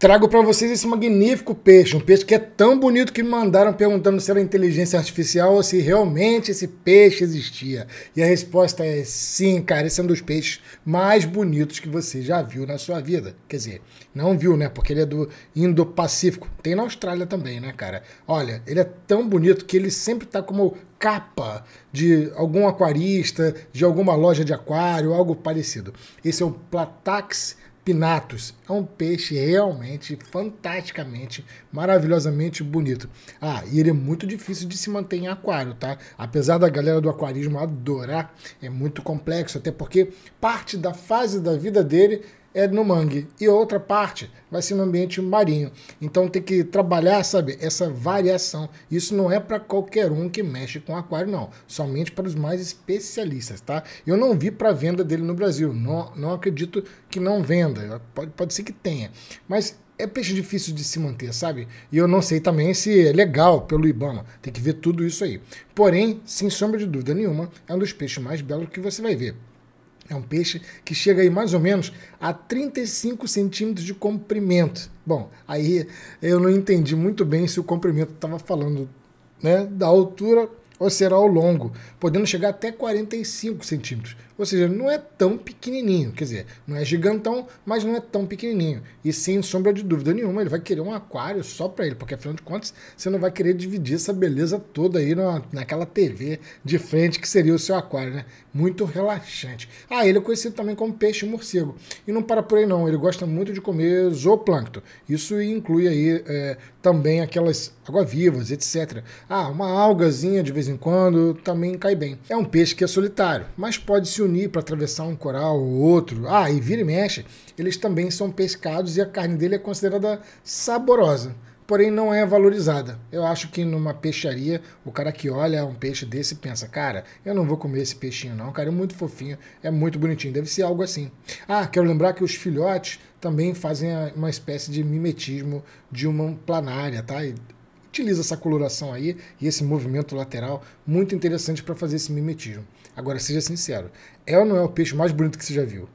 Trago para vocês esse magnífico peixe, um peixe que é tão bonito que me mandaram perguntando se era inteligência artificial ou se realmente esse peixe existia. E a resposta é sim, cara, esse é um dos peixes mais bonitos que você já viu na sua vida. Quer dizer, não viu, né? Porque ele é do Indo-Pacífico. Tem na Austrália também, né, cara? Olha, ele é tão bonito que ele sempre tá como capa de algum aquarista, de alguma loja de aquário, algo parecido. Esse é o Platax Pinatus. É um peixe realmente, fantasticamente, maravilhosamente bonito. Ah, e ele é muito difícil de se manter em aquário, tá? Apesar da galera do aquarismo adorar, é muito complexo, até porque parte da fase da vida dele é no mangue e outra parte vai ser no ambiente marinho. Então tem que trabalhar, sabe, essa variação. Isso não é para qualquer um que mexe com aquário, não. Somente para os mais especialistas, tá? Eu não vi para venda dele no Brasil. Não, não acredito que não venda. Pode, pode ser que tenha. Mas é peixe difícil de se manter, sabe? E eu não sei também se é legal pelo Ibama. Tem que ver tudo isso aí. Porém, sem sombra de dúvida nenhuma, é um dos peixes mais belos que você vai ver. É um peixe que chega aí mais ou menos a 35 centímetros de comprimento. Bom, aí eu não entendi muito bem se o comprimento estava falando né, da altura ou será ao longo, podendo chegar até 45 centímetros. Ou seja, não é tão pequenininho, quer dizer, não é gigantão, mas não é tão pequenininho. E sem sombra de dúvida nenhuma, ele vai querer um aquário só para ele, porque afinal de contas, você não vai querer dividir essa beleza toda aí na, naquela TV de frente que seria o seu aquário, né? Muito relaxante. Ah, ele é conhecido também como peixe morcego. E não para por aí não, ele gosta muito de comer zooplâncton. Isso inclui aí é, também aquelas água-vivas, etc. Ah, uma algazinha de vez em quando também cai bem. É um peixe que é solitário, mas pode se unir para atravessar um coral ou outro. Ah, e vira e mexe, eles também são pescados e a carne dele é considerada saborosa porém não é valorizada. Eu acho que numa peixaria, o cara que olha um peixe desse pensa, cara, eu não vou comer esse peixinho não, cara, é muito fofinho, é muito bonitinho, deve ser algo assim. Ah, quero lembrar que os filhotes também fazem uma espécie de mimetismo de uma planária, tá? Utiliza essa coloração aí e esse movimento lateral muito interessante para fazer esse mimetismo. Agora, seja sincero, é ou não é o peixe mais bonito que você já viu?